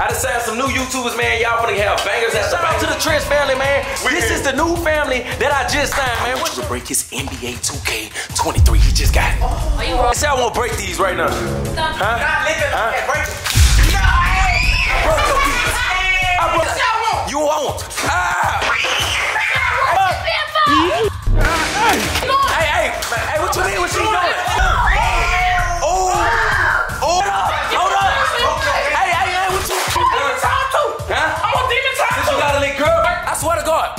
I just signed some new YouTubers, man. Y'all finna have bangers. Shout out to the Trench family, man. This is the new family that I just signed, man. What you break his NBA 2K 23? He just got it. Are you wrong? Say I won't break these right now. Stop. Huh? Huh? break it. I broke your piece. I broke. You won't. Ah! Hey, hey, hey, what you mean? What you doing? I swear to God.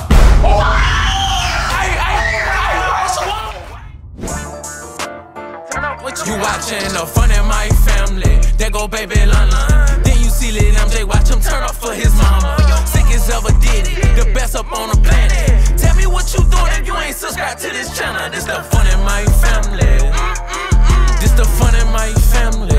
You watching the Funny Mike family. There go baby Lana. Then you see Lil MJ watch him turn up for his mama. Sick as ever did it. The best up on the planet. Tell me what you doing if you ain't subscribed to this channel. This the Funny Mike family. This the Funny Mike family.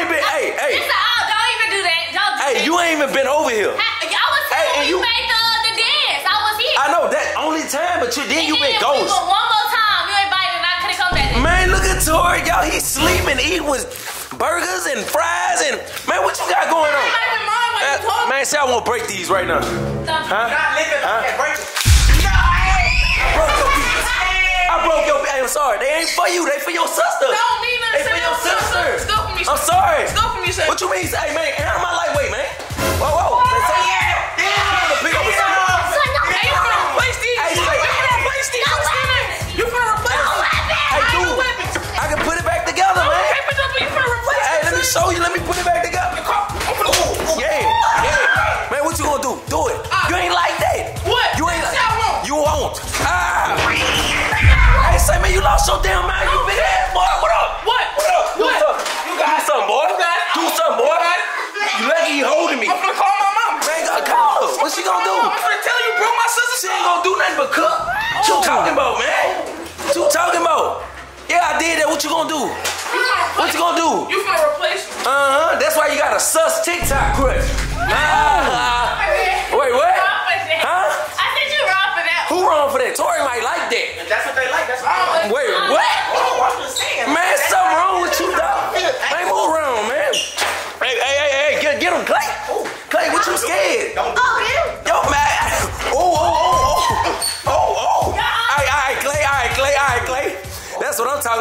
Ain't been. Hey, hey, It's a, oh, don't even do that. Don't do hey, that. you ain't even been over here. I, I was Hey, here and when you, you- made the, the dance. I was here. I know that only time, but you then you And been ghost. we One more time. You invited and I couldn't come back. Man, look at Tory, y'all. He's sleeping, eating with burgers and fries and man, what you got going on? Not even mine when Uh, talk. man, say I won't break these right now. Stop. Huh? Huh? break it. I broke your piece. I broke your. I'm sorry. They ain't for you. They for your sister. Don't mean They for Say your your sister. sister. Go for me. I'm sorry. Go me, say. What you mean? Hey man, get out of my lightweight, man. Whoa, whoa. Man, say, yeah. I'm gonna pick up a Son, no, Hey, you finna replace these. Hey, You finna replace these. No I'm standing. You finna replace No these. weapon. Hey, I dude. weapons. I can put it back together, man. up, but you finna replace Hey, let me show you. Let me put it back together. Ooh, yeah, yeah. Man, what you gonna do? Do it. You ain't like that. What? You ain't like won't. You won't. Ah. Hey, say man, you lost your damn mind. You big ass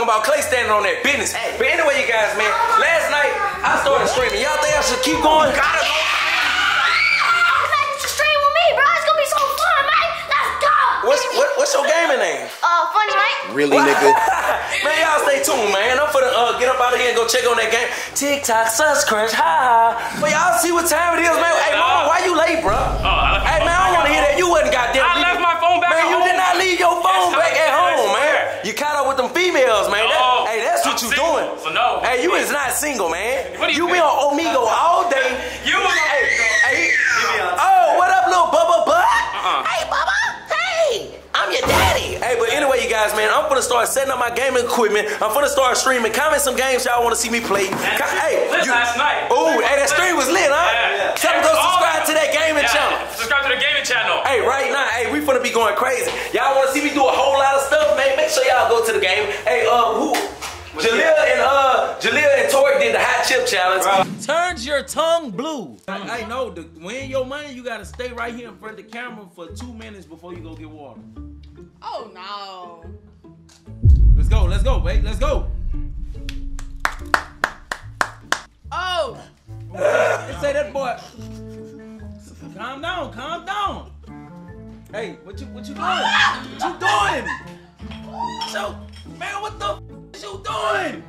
about. Clay standing on that business. Hey. But anyway, you guys, man, last night I started streaming. Y'all think I should keep going? Gotta go. I'm glad you should stream with me, bro. It's gonna be so fun, man. Let's go. What's what, what's your gaming name? Uh, funny, Mike. Really, nigga? man, y'all stay tuned, man. I'm finna uh, get up out of here and go check on that game. TikTok, sus crunch, ha ha. But y'all see what time it is, man. Hey, mama, why you late, bro? Oh, I left my Hey, man, I don't phone wanna hear that. You wasn't goddamn. I leaving- left my phone back Man, at you did not leave your phone Yes, back You caught up with them females, man. That- No, hey, that's what you single, doing. so no. Hey, you is not single, man. What you you be think? on Omigo all day. You was on Hey, hey. Oh, what up, little Bubba Butt? Uh-uh. Hey, Bubba. Hey, I'm your daddy. Hey, but anyway, you guys, man, I'm gonna start setting up my gaming equipment. I'm gonna start streaming. Comment some games y'all want to see me play. Hey, lit last night. Oh, hey, that stream was lit, huh? Yeah. Tell them go subscribe to that gaming channel. Subscribe to the gaming channel. Hey, right now, hey, we finna be going crazy. Y'all wanna see me do a whole lot of stuff, man? Make sure y'all go to the game. Hey, uh, who? Jaleel and uh, Jaleel and Tory did the hot chip challenge. Turns your tongue blue. I know to win your money, you gotta stay right here in front of the camera for two minutes before you go get water. Oh no. Let's go, let's go, babe. Let's go. Oh. They say that boy. Calm down, calm down. Hey, what you what you doing? Ah! What you doing? So, man, what the f- is you doing?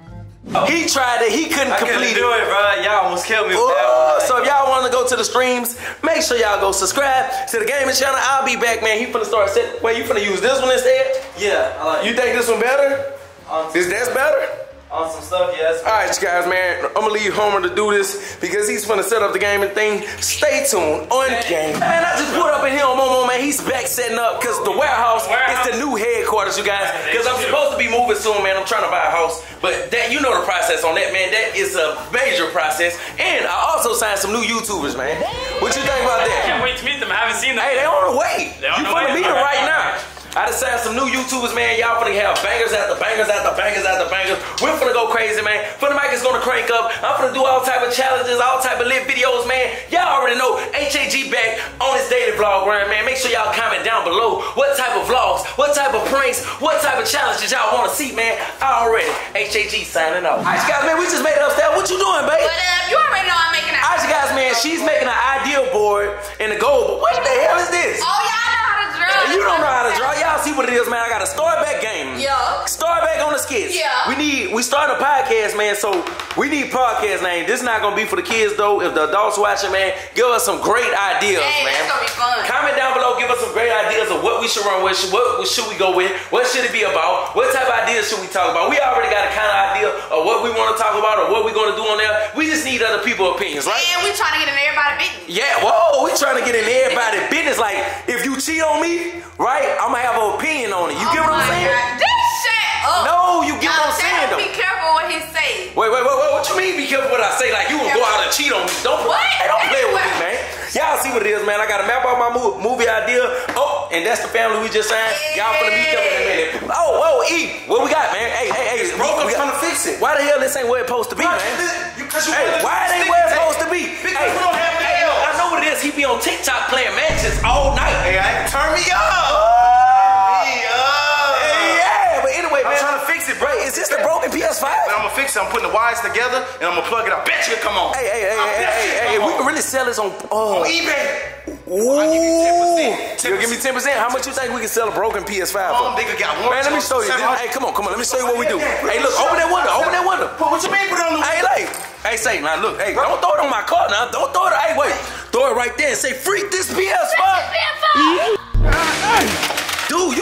Oh. He tried it. He couldn't I couldn't complete do it. it, bro. Y'all almost killed me with Oh, that. one. so if y'all want to go to the streams, make sure y'all go subscribe to the gaming channel. I'll be back, man. He finna start set. Wait, you finna use this one instead? yeah, I like You think this one better? on, Is that's better? On some stuff, yes. All right, you guys, man. I'm gonna leave Homer to do this because he's gonna set up the gaming thing. Stay tuned on game. Man, I just put up in here on Momo, man. He's back setting up because the warehouse, Warehouse. is the new headquarters, you guys. Because I'm supposed to be moving soon, man. I'm trying to buy a house, but that you know the process on that, man. That is a major process. And I also signed some new YouTubers, man. What you think about that? Can't wait to meet them. I haven't seen them. Hey, they on the way. They on you the finna way? meet them Okay, right okay. now. I just signed some new YouTubers, man. Y'all finna have bangers after bangers after bangers after bangers. We're finna go crazy, man. Finna mic is gonna crank up. I'm finna do all type of challenges, all type of lit videos, man. Y'all already know HAG back on his daily vlog run, man. Make sure y'all comment down below what type of vlogs, what type of pranks, what type of challenges y'all wanna see, man. Already HAG signing off. Alright, guys, man, we just made it upstairs. What you doing, babe? But uh, you already know I'm making it. Alright, guys, man, she's making an ideal board in the goal, but what the hell is this? Oh, y'all know how to draw. You don't know how to draw. Y'all see what it is, man. I got a start back game. Yeah. Start back on the skits. Yeah. We need we start a podcast, man. So we need podcast name. This is not gonna be for the kids though. If the adults watching, man, give us some great ideas, Hey, man. that's gonna be fun. Comment down below. Give us some great ideas of what we should run with. What, what should we go with? What should it be about? What type of ideas should we talk about? We already got a kind of idea of what we want to talk about or what we're gonna do on there. We just need other people's opinions, right? And we trying to get in everybody business. Yeah, whoa, we trying to get in everybody's business. Like, if you cheat on me, right, I'm gonna have an opinion on it. You oh get oh what I'm saying? God. This shit up. No, you get what I'm Y'all saying, though. Be careful what he say. Wait, wait, wait, wait, what you mean be careful what I say? Like, you gonna go out and cheat on me. Don't, What? Hey, don't play with me, man. Y'all see what it is, man. I gotta map out my movie idea. Oh, and that's the family we just signed. Y'all finna meet them in a minute. Oh, whoa, E, what we got, man? Hey, hey, hey. It's broke. I'm trying to fix it. Why the hell this ain't where it's supposed to be, man? Hey, why it ain't where it's supposed to be? Because hey, we don't have hey. I know what it is. He be on TikTok playing matches all night. Hey, I, turn me up. Uh, me up. Hey, yeah, but anyway, I'm man. trying to fix it, bro. Is this the broken PS5? And I'm gonna fix it. I'm putting the wires together and I'm gonna plug it. I bet you come on. Hey, hey, hey, I hey, hey, hey, we can really sell this on. Oh, On eBay. Ooh. give you 10%. You'll give me 10%. How much you think we can sell a broken PS5 for? Oh, nigga got one. Man, let me show you. Hey, come on, come on. Let me show you what we do. Hey, look, open that say, now look, hey, don't throw it on my car now. Don't throw it. Hey, wait, throw it right there and say, freak this PS5. Dude, you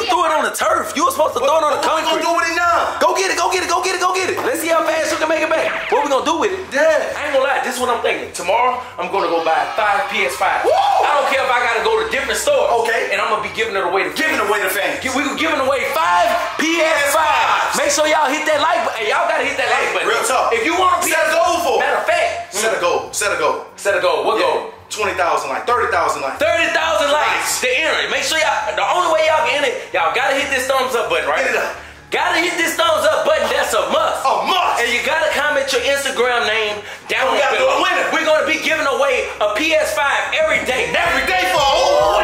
threw it on the turf. You were supposed to throw it on the concrete. What we gonna do with it now? Go get it, go get it, go get it, go get it. Let's see how fast you can make it back. What we gonna do with it? Yeah. I ain't gonna lie, this is what I'm thinking. Tomorrow, I'm gonna go buy five PS5. Woo! I don't care if I gotta go to different stores. Okay. And I'm gonna be giving it away to Giving away the fans. We we giving away five PS5. Make sure y'all hit that like button. Hey, y'all gotta hit that like button. real talk. If you want a Set PS5, a goal for matter of fact, Set a goal. Set a goal. set a goal. What goal? 20,000 like 30,000 like. 30,000 likes to enter it. Make sure y'all, the only way y'all can enter it, y'all gotta hit this thumbs up button, right? Hit it up. Gotta hit this thumbs up button. That's a must. A must. And you gotta comment your Instagram name down We gotta below. a winner. We're gonna be giving away a PS5 every day. Every day for oh,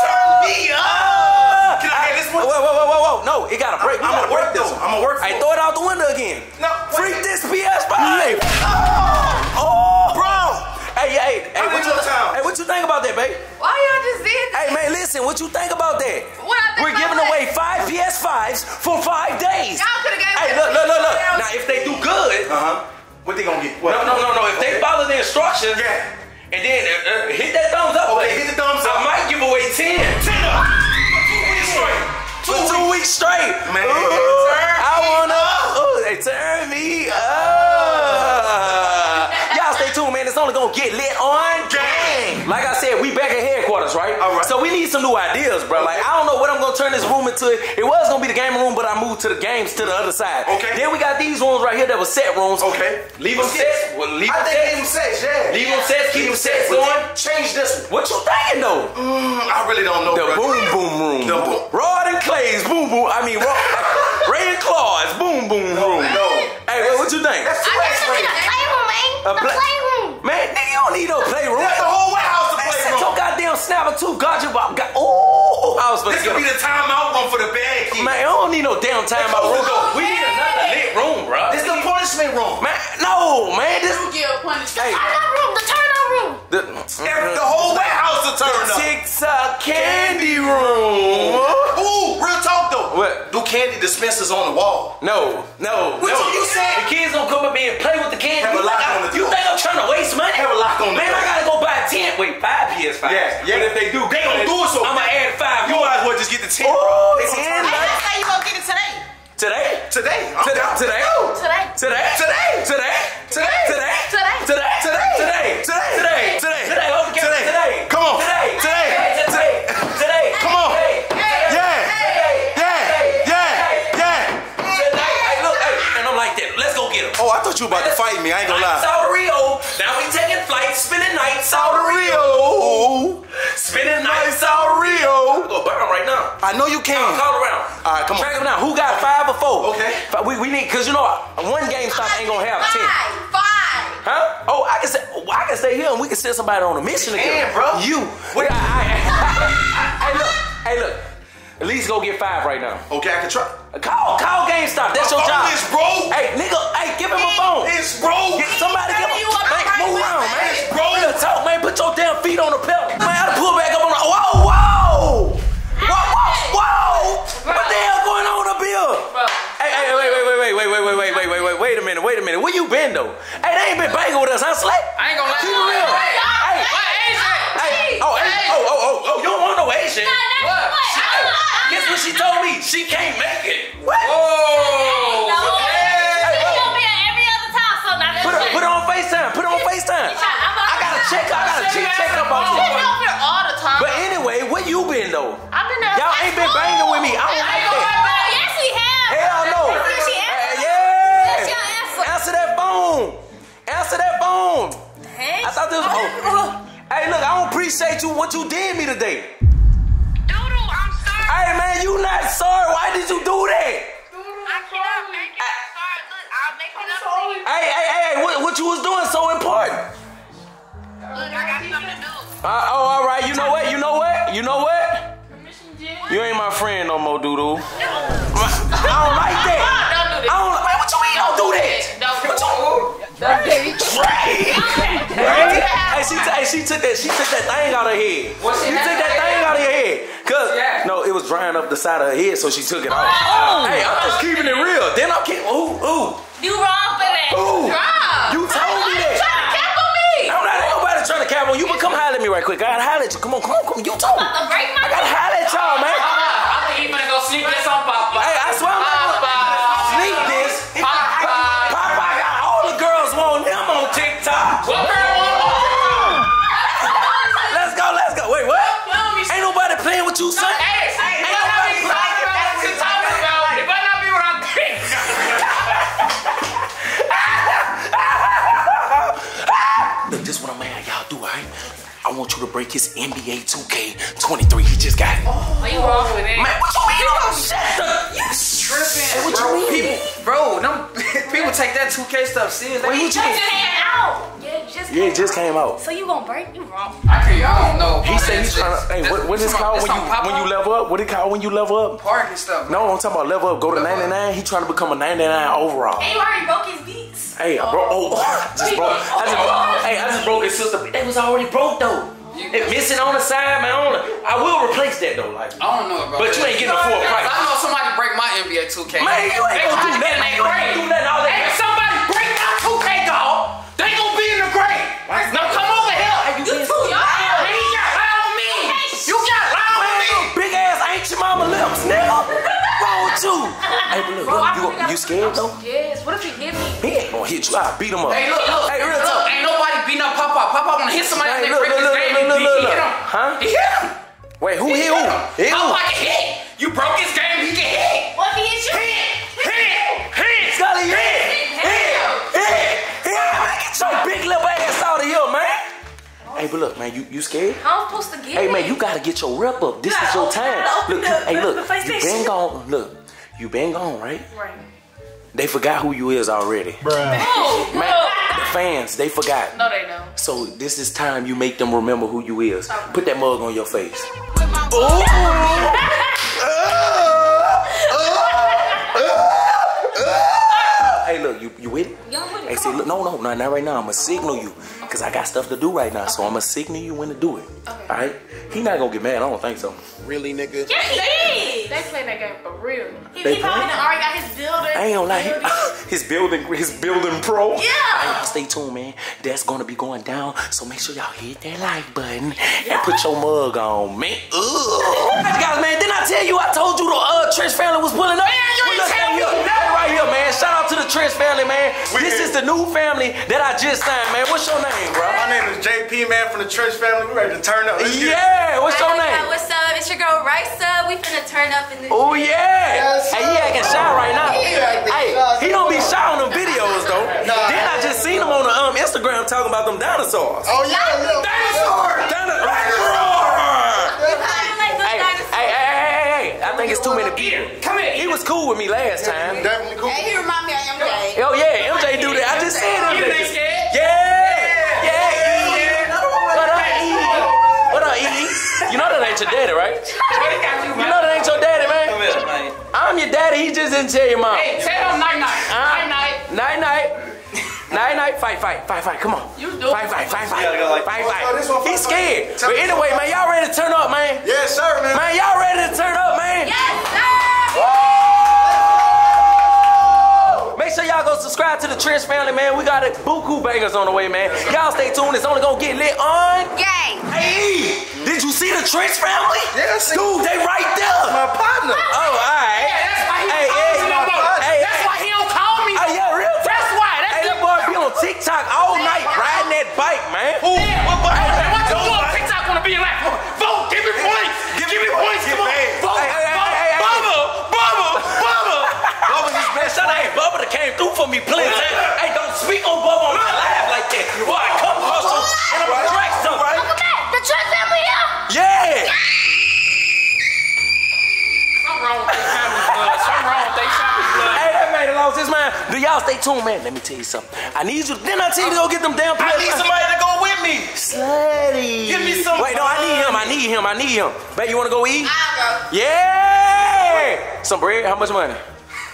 Turn me up. Can I ah! have this one? Whoa, whoa, whoa, whoa, whoa. No, it gotta break. I'm gonna work this one. I'm gonna work for throw it out the window again. No. Freak this PS5. Ah! Oh, bro. Hey, hey, hey, what you, hey, what you think about that, babe? Why y'all just did that? Hey, man, listen, what you think about that? What I think We're giving about away five PS5s for five days. Y'all coulda gave Hey, me look, look, look, look. Now, if they do good, Uh huh. What they gonna get? What? no, no, no, no. If they follow the instructions, Yeah. and then uh, uh, hit that thumbs up. Okay, hit the thumbs up. I might give away ten. Ten up. For two weeks straight. For two weeks straight. Man, Ooh, turn I wanna. up. Ooh, they turn me up. Get lit on Gang. Like I said, we back at headquarters, right? All right. So we need some new ideas, bro. Like I don't know what I'm gonna turn this room into. It was gonna be the gaming room, but I moved to the games to the other side. Okay. Then we got these rooms right here that were set rooms. Okay. Leave them set. Well, leave I them think set. leave them sets, yeah. Leave them sets. Keep them sets But going. Change this one. What you thinking though? Mm, I really don't know, The bro. boom boom room. The boom. Rod and Clay's boom boom. I mean, Rod, Ray and Claw's boom boom room. no. Hey, what, what you think? That's I too just need a X-rated. playroom, man. A The playroom. Man, nigga, you don't need no playroom. That's the whole warehouse to Man, play set from. your goddamn snapper too. God, you about got. Ooh, I was supposed This to could be the timeout room for the bad kids. Man, I don't need no damn time out room. We need another lit room, bro. This is the punishment room. Man, no, man, this. You give punishment. Hey. Turn up room. The turn up room. The The, Every- the whole warehouse will turn up. TikTok candy room. Ooh, real talk though. What? Do candy dispensers on the wall? No, no, What no. you said? The kids don't come up here and play with the candy. Have a lock think I- on the You door. think I'm trying to waste money? Have a lock on the Man, door. I gotta go buy ten. Wait, five PS5. Yeah, yeah. But if they do, They gonna do it so I'm gonna add five You more. might as well just get the 10. Oh, bro. They gonna 10 turn up. like- How you gonna get it today? Today? Today. I'm Today? down. Today? Today. Today? Today. Today? Today. Today? Today. Today? Today. Today? Today. Today? Today. Today? Hold the camera. Today. Today? Come on. Today? Today. Today? Today? Come on. Today? Yeah. Yeah. Yeah. Yeah. Today? Hey, look, hey, and I'm like that. Let's go get him. Oh, I thought you were about to fight me. I ain't gonna lie. South Rio. Now we taking flights, spending nights, South Rio. Rio. Spending nights, South Rio. Go burn him right now. I know you can. Call around. All right, come on. Track him down. Who got five or four? Okay. Fi- We, we need, cause you know, one game stop ain't gonna have ten. Five. Five. Huh? Oh, I can say, oh, I can stay here and we can send somebody on a mission again. bro. You. Wait, I, I, hey, look. Hey, look. At least go get five right now. Okay, I can try. Call, call GameStop. That's your My job. phone is broke. Hey, nigga. Hey, give him a phone. It's broke. Get somebody give him. You up Man, right move around, me. man. It's broke. Real talk, man. Put your damn feet on the pedal. Man, I done pull back up on the. Whoa, whoa. Whoa, whoa, whoa. What the hell going on up here? Hey, hey, wait, wait, wait, wait, wait, wait, wait, wait, wait, wait, wait, wait a minute, wait a minute. Where you been though? Hey, they ain't been banging with us, huh, Slay? I ain't gonna lie. Guess what she told me? She can't make it. What? Oh. No. Hey, It's gonna be at every other time, so now Put it, put it on FaceTime. Put it on FaceTime. I gotta check. I gotta check, check up on you. all the time. But anyway, where you been though? I've been there. Y'all ain't been banging with me. I don't like that. Yes, we have. Hell no. She uh, Hey, yeah. Answer that phone. Answer that phone. Hey. I thought this was. Oh. Hey, look, I don't appreciate you what you did me today. Doodle, I'm sorry. Hey, man, you not sorry. Why did you do that? I cannot make it. I'm sorry. Look, I'll make it up to you. Hey, hey, hey, hey, what, what you was doing so important? Look, I got something to do. Uh, oh, all right. You know what? You know what? You know what? You ain't my friend no more, doodoo. I don't like that. Don't do this. I don't. Man, what you mean? Don't do that. Don't do What you? Don't do it. Hey, hey, she, t- hey, she took that. She took that thing out of her head. What she you had? took that thing out of your head. Cause Yeah. no, it was drying up the side of her head, so she took it off. Oh, Hey, I'm just keeping it real. Then I'm keeping. Ooh, ooh, You wrong for that. ooh. Drop. You told me that. Trying to cap on me. I'm not ain't nobody trying to cap on you, but come holler at me right quick. I gotta holler at you. Come on, come on, come on. You told me. About to break my I gotta holler at y'all, man. Break his NBA 2K23. He just got it. Are you wrong for that? Man, what you mean? Oh, shut the. Yes. Tripping, Hey, what you bro. mean? People, bro, them people take that 2K stuff serious. Wait, what you Just mean? came out. Yeah, it just Yeah, came it just out. came out. So you gonna break? You wrong. I can't, I don't know. He said he's trying to. Hey, this- what, what is it called when you when you level up? What it called when you level up? Park and stuff. No, I'm talking about level up. Go to Level up. 99. He trying to become a 99 overall. Hey, you already broke his beats. Hey, I broke. Oh, I just broke. I just broke. Hey, I just broke his sister. They was already broke though. It missing on the side, man. On the, I will replace that though. Like, I don't know about but you ain't getting the full price. I know somebody break my NBA 2K. Man, you ain't gonna do nothing. You ain't gonna do nothing all that. if somebody break my 2K dog, they gonna be in the grave. Now come over here. You You been- too young. Hey, you got lie on me. You got lie on me. Big ass ain't your mama lips, nigga. What's wrong with you? Hey, but look, Bro, I look, you, really you scared though? Yes. What if he hit me? He ain't gonna hit you. I beat him up. Hey, look, look. Hey, real look, talk. Ain't nobody beating up Papa. Papa wanna hit somebody Hey, and they look, break look, his look, game. look, look, he, look, he hit look. him. Huh? He hit him. Wait, who He hit who? Hit who? Papa can hit. You broke his game. He can hit. What if he hit you? Hit. Hit. Scully, hit! Hit! Hit! Hit! Man, get your big little ass out of here, man. Hey, but look, man, you, you scared? How I'm supposed to get Hey, man, you gotta get your rep up. This You is your time. Look, you, hey, look, you PlayStation. been gone. Look, you been gone, right? Right. They forgot who you is already. Oh, Man, the fans, they forgot. No, they don't. So this is time you make them remember who you is. Put that mug on your face. Hey, look, you, you with it? Y'all with it, Hey, come see, on. look, no, no, no, not right now. I'ma signal you. Cause Cause I got stuff to do right now, so I'm gonna signal you when to do it. All right? He not gonna get mad. I don't think so. Really, nigga? Yeah, he is. They playing that game for real. He, They he probably done already got his building. I ain't gonna lie. building. His building, his building pro. Yeah. Hey, y'all stay tuned, man. That's gonna be going down. So make sure y'all hit that like button and put your mug on, man. Ugh. Guys, man, didn't I tell you I told you the uh, Trench family was pulling up? Man, you ain't look, tell hey, me nothing. hey, right here, man. Shout out to the Trench family, man. We this here. is the new family that I just signed, man. What's your name, bro? My name is JP, man, from the Trench family. We ready to turn up. Let's get. Yeah, what's your Hey, name? What's up? It's your girl Risa. We finna turn up in this. Oh yeah! Yes, hey, he acting shy right now. Yeah, hey, he don't be shy on them videos though. Nah, Then I just seen him on the um, Instagram talking about them dinosaurs. Oh, yeah, yeah. Dinosaur! Dinosaur! I think it's too many people. Come here. He was cool with me last time. Definitely cool. Hey, he remind me of MJ. Oh yeah, MJ do that. I just said You MJ. ain't scared? Yeah, yeah, E. What up, E? What up, E? You know that ain't your daddy, right? What he got you, You man? know that ain't your daddy, man. I'm your daddy. He just didn't tell your mom. Hey, tell him night night. Ah. Night night. Night night. Night night. Fight, fight, fight, fight. Come on. You do. Fight, fight, fight, fight. gotta go like- Fight, Oh, fight. He's fight, fight. scared. Tell But anyway, man, y'all ready to turn up, man? Yes, sir, man. Man, y'all ready to turn up, man? Yes, sir. Make sure y'all go subscribe to the Trench family, man. We got a buku bangers on the way, man. Y'all stay tuned. It's only gonna get lit on. Gang. Hey, did you see the Trench family? Yeah, Dude, they right there. My partner. Oh, all right. Yeah, that's why he Hey, don't hey, me no my more. Hey, That's why he don't call me. Hey, oh, yeah, real. That's why. TikTok all night riding that bike, man. Yeah. What bike? Hey, what you Don't doing? bike. TikTok wanna be in life. Vote. Give me points. Give Give me me points. points. Come on. Vote. Hey, hey, hey, Vote. hey, hey, hey. Bubba. Bubba. Bubba. Bubba, this man, shut up. Bubba that came through for me, please. Hey, don't speak on Bubba on my live like that. Boy, I come hustle and I'm gonna drag something. Welcome back. The Trent family here. Yeah. Something wrong with they family blood. Something wrong with they family blood. Hey, that man that lost his mind. Do y'all stay tuned, man? Let me tell you something. I need you. Didn't I tell you to go get them damn I need somebody to go with me. Slutty. Give me some Wait, no, I need him. I need him. I need him. Babe, you wanna go eat? I'll go. Yeah. Some bread. How much money?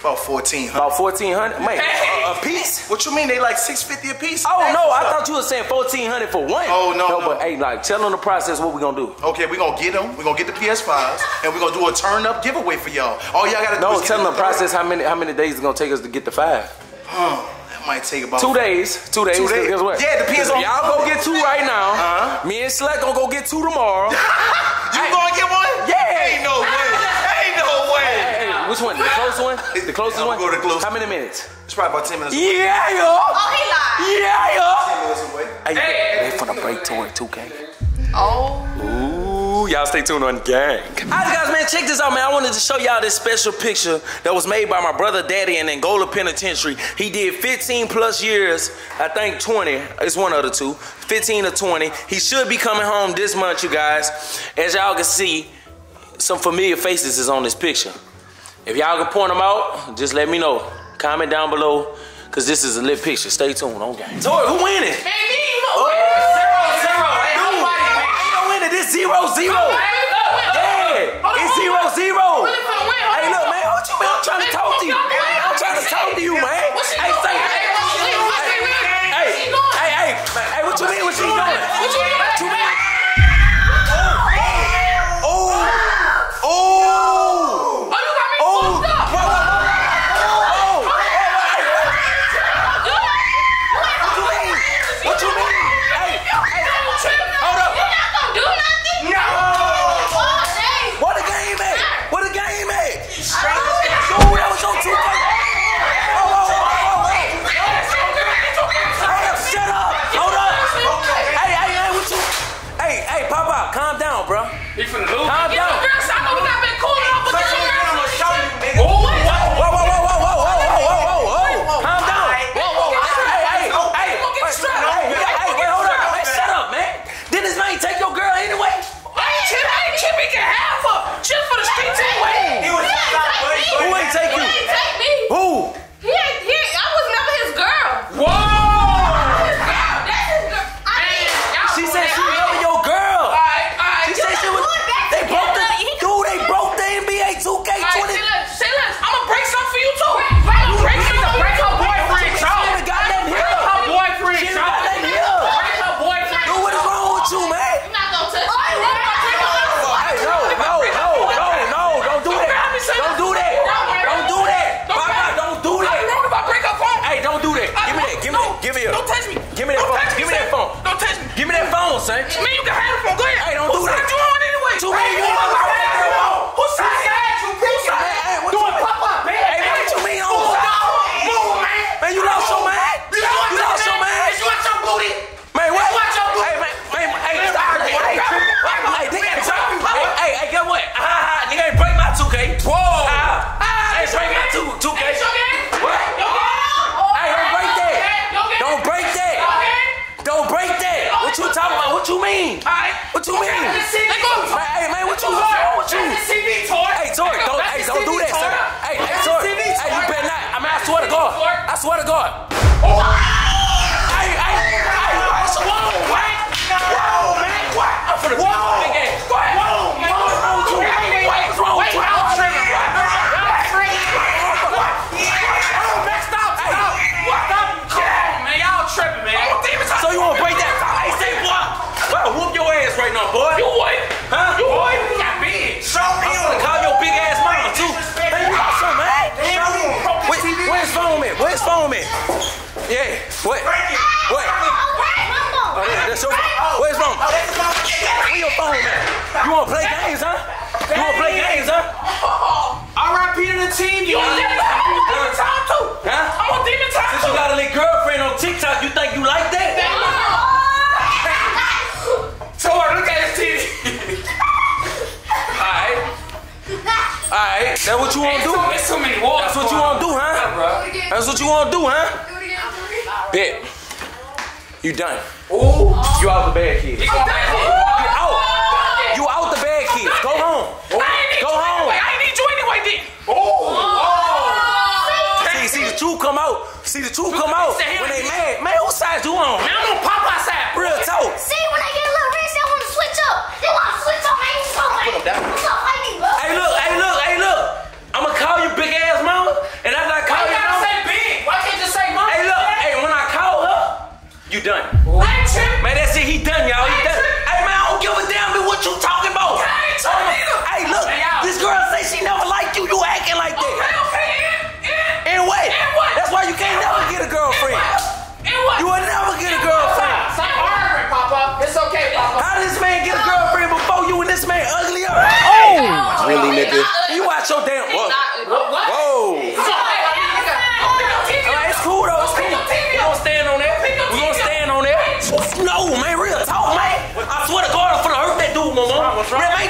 About 1400 About fourteen hundred. Man. a, piece. What you mean? They like 650 a piece? Oh no, I thought you were saying fourteen hundred for one. Oh, no, no. but hey, like, tell them the process. What we gonna do? Okay, we're gonna get them. We're gonna get the PS5s, and we're gonna do a turn up giveaway for y'all. All y'all gotta do No, is tell them the process. How many how many days it's gonna take us to get the five? Huh, that might take about Two days. Two days. Two days. Guess what? Yeah, depends on- Y'all go get two right now. Uh-huh. Me and Select gonna go get two tomorrow. You gonna get one? Yeah. Ain't no way. Ain't no way. Hey, hey, which one? The close one? The closest I'ma one? go to the closest. How many minutes? It's probably about 10 minutes. Yeah, yo. Oh, he lied. Yeah, yo. 10 minutes away. Hey, they finna break to it, 2K. Oh. Ooh, y'all stay tuned on gang. Alright, guys, man, check this out, man. I wanted to show y'all this special picture that was made by my brother Daddy in Angola Penitentiary. He did 15 plus years, I think 20. It's one of the two. 15 or 20. He should be coming home this month, you guys. As y'all can see, some familiar faces is on this picture. If y'all can point them out, just let me know. Comment down below, because this is a lit picture. Stay tuned on gang. Tory, who winning? Man, me, Oh, look. Zero, zero. Ain't Dude, nobody win. ain't no winning. This zero zero. Yeah, it's zero zero. I you can have Hey, don't do that. What you anyway? Too many. Swear to God. You wanna play games, huh? You wanna play games, huh? R.I.P. to the team. You on demon time? I'm on demon time too. Huh? I'm on demon time Since you got a little girlfriend on TikTok, you think you like that? Tor, look at his titty. Alright. Alright, that's what you wanna do? It's too many walls. That's what you wanna do, huh? bro. That's what you wanna do, huh? Bet. You done. Ooh. You out the bed, kid. You gonna bet it? You out. You out the bed, kids. Go home. I ain't need Go you home. Anyway. I ain't need you anyway, then. Oh, oh. See, see the truth come out. See the truth come out when they mad. Man, whose side do you on? Man, I'm on Popeye's side. Real talk. See, when I get a little rich, they want to switch up. They want to switch up, man. You so lame. You so lame. Hey, look, hey, look, hey, look. I'ma call you big ass mama, and after I call Why you you gotta mama, say big? Why can't you say mom? hey, look, hey, when I call her, you done. I ain't tripping. Man, that's it. He done, y'all. He done. About. I ain't. Hey, look, this girl say she never liked you. You acting like that. okay, and, and, And what? And what? That's why you can't never get a girlfriend. and what? You will never get a girlfriend. Stop arguing, Papa. It's okay, Papa. How did this man get a girlfriend before you and this man ugly up? Oh! Really, nigga? You watch your damn. Whoa. What? what?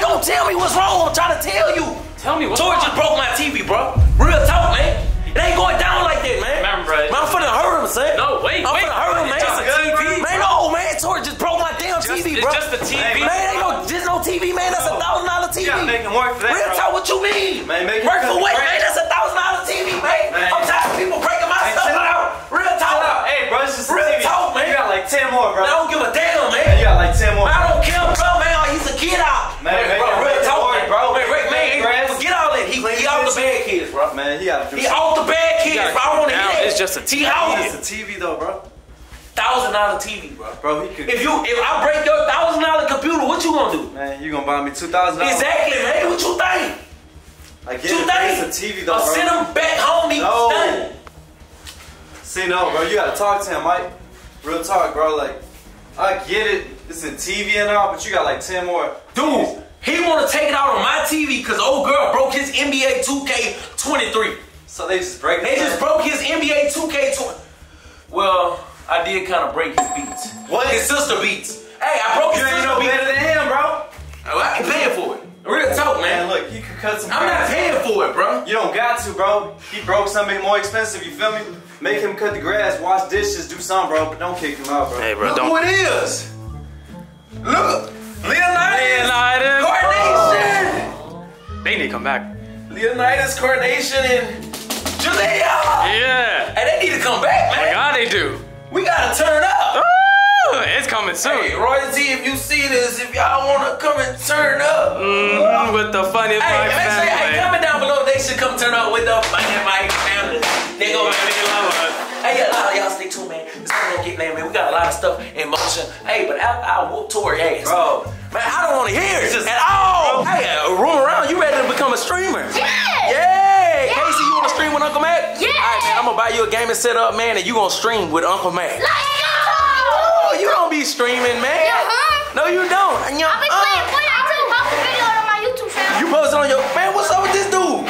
Mama. What's wrong? Man, man, don't tell me what's wrong. I'm trying to tell you. Tell me what's Tory wrong. just broke my TV, bro. Real talk, man. It ain't going down like that, man. Remember, bro. Man, I'm finna hurt him, son. No, wait, I'm wait. finna hurt him, man. It's just a TV. Man, no, man. Tory just broke my damn TV, it's bro. just a TV. Man, ain't no, just no TV, man. That's a thousand dollar TV. gotta make him work for that, Real bro. talk, what you mean? Man, make him work for the what, man? That's a thousand dollar TV, man. Man. I'm tired of people breaking my Hey, stuff chill out. Real talk. Hey, bro, it's just a Real TV. talk, man. You got like 10 more, bro. I don't give a damn, man. You got like 10 more. I don't care, bro, man. He's a kid out. Man, man, bro, man, real man, talk, boy, man. bro. Man, Rick, man, Grass. forget all that. He, he out the this. bad kids, bro. Man, he gotta He out the bad kids, bro. I don't want to calm hear down. that. It's just a He TV. out. It's a TV though, bro. Thousand dollar TV, bro. Bro, he could. If you, if I break your thousand dollar computer, what you gonna do? Man, you gonna buy me two thousand dollars? Exactly, man. What you think? I get You it, but think? it's a TV though, Or bro. send him back home. He No. done. See, no, bro, you gotta talk to him, Mike. Real talk, bro. Like, I get it. It's a TV and all, but you got like 10 more. Dude, he want to take it out on my TV because old girl broke his NBA 2K23. So they just break. They just broke his NBA 2K20. Well, I did kind of break his beats. What? His sister beats. Hey, I broke You his ain't no better than him, bro. Oh, I can pay for it. Real talk, Man, man. look, he could cut some. I'm not paying for it, bro. You don't got to, bro. He broke something more expensive. You feel me? Make him cut the grass, wash dishes, do something, bro. But don't kick him out, bro. Hey, bro, Look don't. who it is. Look, Leonidas Leonidas. Coronation. They need to come back. Leonidas Coronation and Jalea. Yeah. Hey, they need to come back, man. My man. God, they do. We gotta turn up. Ooh, it's coming soon. Hey, Royalty, if you see this, if y'all wanna come and turn up. Mm, with the funny Hey, Mike let's hey, comment down below. They should come turn up with the Funny Mike family. They go, Hey, a lot of y'all stay tuned, man. This gonna get name, man. We got a lot of stuff in motion. Hey, but I, I whoop Tory ass. Bro. Man, I don't want to hear it Just- at all. Hey, uh, room around, you ready to become a streamer? Yeah. Yeah. Casey, you want to stream with Uncle Mac? Yeah. All right, man, I'm going to buy you a gaming setup, man, and you going to stream with Uncle Mac. Let's be streaming, man. Uh-huh. No, you don't. You, I've been playing Fortnite. I took post a video on my YouTube channel. you posted on your, man, what's up with this dude?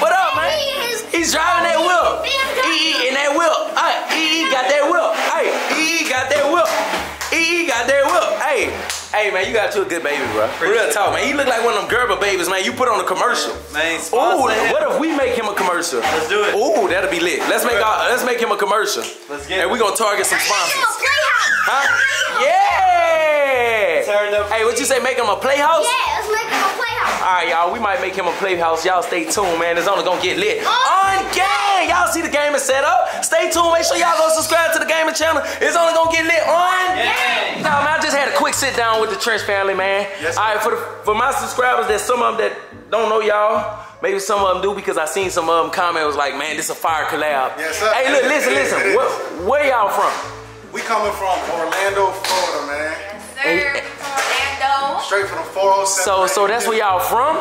What up, man? He is- He's driving that whip. He EE in that whip. Hey, EE got that whip. Hey, EE got that whip. EE got that whip. Hey, hey, man, you got you a good baby, bro. Real talk, man. He look like one of them Gerber babies, man. You put on a commercial. Man, Ooh, him. what if we make him a commercial? Let's do it. Ooh, that'll be lit. Let's make our, let's make him a commercial. Let's get And it. we gonna target some Give sponsors. Huh? Yeah! Yeah. Turn up. Hey, what you say? Make him a playhouse? Yeah, let's make him a playhouse. All right, y'all. We might make him a playhouse. Y'all stay tuned, man. It's only gonna get lit. On gang. Y'all see the game is set up. Stay tuned. Make sure y'all go subscribe to the gaming channel. It's only gonna get lit. On gang. Nah, man. I just had a quick sit down with the Trench family, man. Yes, All right, for the, for my subscribers, there's some of them that don't know y'all. Maybe some of them do because I seen some of them comment was like, man, this a fire collab. Yes, sir. Hey, look, listen, listen. Where, where y'all from? We coming from Orlando, Florida, man. Yes, Sir, from Orlando. Straight from the 407. So, so that's where y'all from,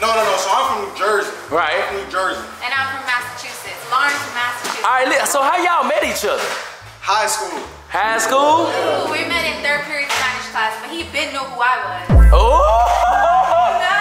No, no, no. So I'm from New Jersey. right? I'm from New Jersey. And I'm from Massachusetts. Lawrence, Massachusetts. All right, so how y'all met each other? High school. High school? Ooh, we met in third period Spanish class, but he been knew who I was. Oh! No.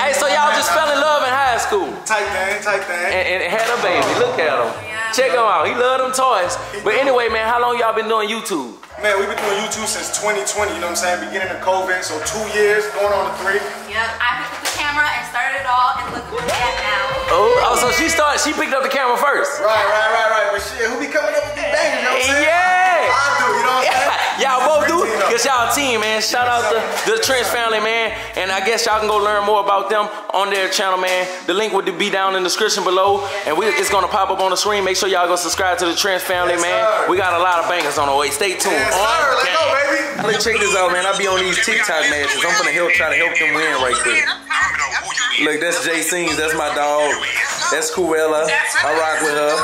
Hey, so y'all just fell in love in high school Type thing, type thing. and, and had a baby. Look at him. Yeah. Check him out. He love them toys. But anyway, man, how long y'all been doing YouTube? Man, we've been doing YouTube since 2020, you know what I'm saying? Beginning of COVID, so two years, going on to three. Yep, I picked up the camera and started it all, and look where we're at now. Oh, oh, so she started. She picked up the camera first. Right, right, right, right. But shit, who be coming up with these bangers, you know what I'm saying? Yeah. I do, you know what I'm saying? y'all both do? Big team. Cause y'all a team, man. Shout out to the Trench family, man. And I guess y'all can go learn more about them on their channel, man. The link would be down in the description below. And we, it's gonna pop up on the screen. Make sure y'all go subscribe to the Trench family, Yes, man. sir. We got a lot of bangers on the way. Stay tuned. Yes, sir. Let's go, baby. Look, check this out, man. I be on these TikTok matches. I'm gonna help try to help them win right quick. Look, that's Jay Scenes. That's my dog. That's Cruella. I rock with her.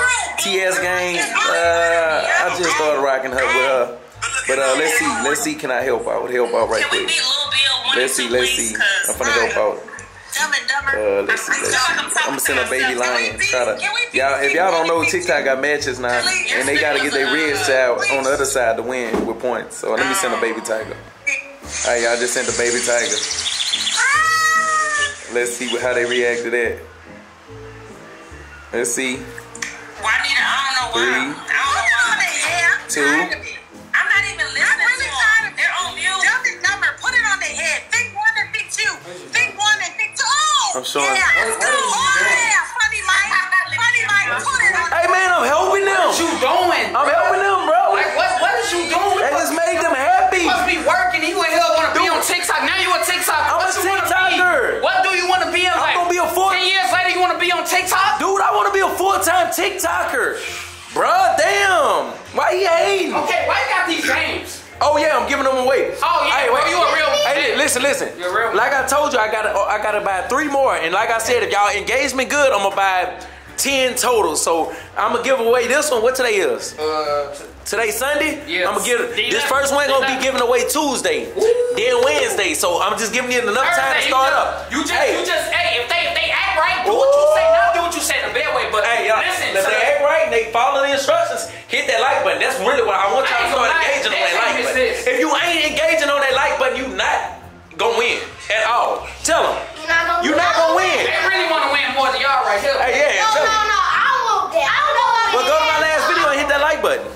TS Gang. Uh, I just started rocking her with her. But uh, let's see. Let's see. Can I help out? Help out right quick. Let's see. Let's see. I'm gonna help out. Uh, let's see. Let's see. I'm gonna send a baby lion. Try to y'all. If y'all don't know, TikTok got matches now, and they gotta get their red side on the other side to win with points. So let me send a baby tiger. All right, y'all just sent a baby tiger. Let's see what- how they react to that. Let's see. Juanita, I don't know why. Three. I don't know why. Two. I'm not even listening really to tired of They're on mute. Tell this number, put it on their head. Think one and think two. Think one and think two. Oh, I'm showing- Yeah, that's good. Oh, yeah. Funny Mike. Funny Mike, put it on Hey man, I'm helping them. What you doing? I'm helping them, bro. Like what? What is you doing? That just made them happy. You must be working. You in here want to be on TikTok. Now you on TikTok. I'm what a you wanna TikToker. Be? What do you want to be in life? gonna be a full- Ten years later, you want to be on TikTok? Dude, I want to be a full-time TikToker. Bruh, damn. Why he hating? Okay, why you got these games? Oh yeah, I'm giving them away. Oh, yeah, bro, you a real- Hey, listen, listen. You a real- Like I told you, I gotta, I gotta buy three more. And like I said, if y'all engage me good, I'm gonna buy ten total. So I'm gonna give away this one. What today is? Uh, Today Sunday. Yeah. I'm gonna give this first one gonna be given away Tuesday, then Wednesday. So I'm just giving you enough time to start you up. You just, hey, you just, hey, if they, if they act right, do what you say, not do what you say the bad way. But Hey, y'all, listen, if sir, they act right and they follow the instructions, hit that like button. That's really what I want y'all I to ain't start gonna lie, engaging on that like button. this is. If you ain't engaging on that like button, you not gonna win at all. Tell them. You're not gonna You not gonna win. they really want to win more than y'all right here. Hey, yeah, No, tell no, them. no. I want that. I don't know why. Well, go to my last video and hit that like button.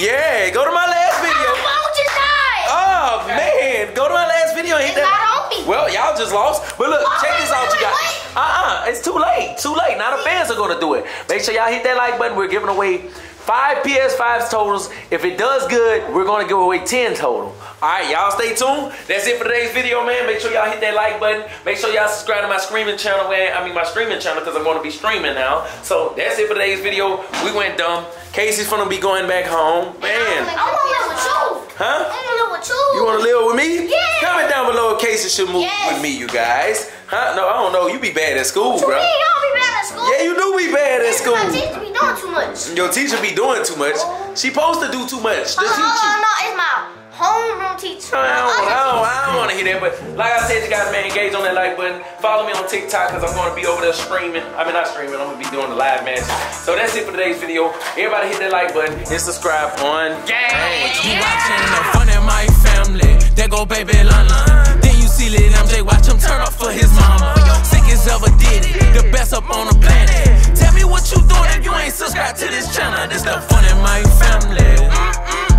Yeah, go to my last video. My phone just died. Oh man, go to my last video and hit It's that. not on me. Well, y'all just lost. But look, Oh, check this out, you guys. Uh-uh, it's too late. Too late. Now the fans are gonna do it. Make sure y'all hit that like button. We're giving away five PS5s totals. If it does good, we're gonna give away 10 total. All right, y'all stay tuned. That's it for today's video, man. Make sure y'all hit that like button. Make sure y'all subscribe to my streaming channel, man. I mean my streaming channel because I'm gonna be streaming now. So that's it for today's video. We went dumb. Casey's gonna be going back home. Man. I want to live with you. Huh? I want to live with you. You want to live with me? Yeah. Comment down below if Casey should move Yes. with me, you guys. Huh? No, I don't know. You be bad at school, To bro. me, you don't be bad at school. Yeah, you do be bad at school. My teacher be doing too much. Your teacher be doing too much. Oh. She supposed to do too much to Hold on, teach hold on, you. no, it's my homeroom teacher. I don't, I don't, I don't want to hear that, but like I said, you guys, man, engage on that like button. Follow me on TikTok because I'm going to be over there streaming. I mean, not streaming, I'm going to be doing the live matches. So that's it for today's video. Everybody hit that like button and subscribe on Gang. You watching the Funny Mike family. There go baby Lana. See MJ watch him turn up for his mama. Sick as ever did it. The best up on the planet. Tell me what you doing if you ain't subscribed to this channel. This the Funny Mike family.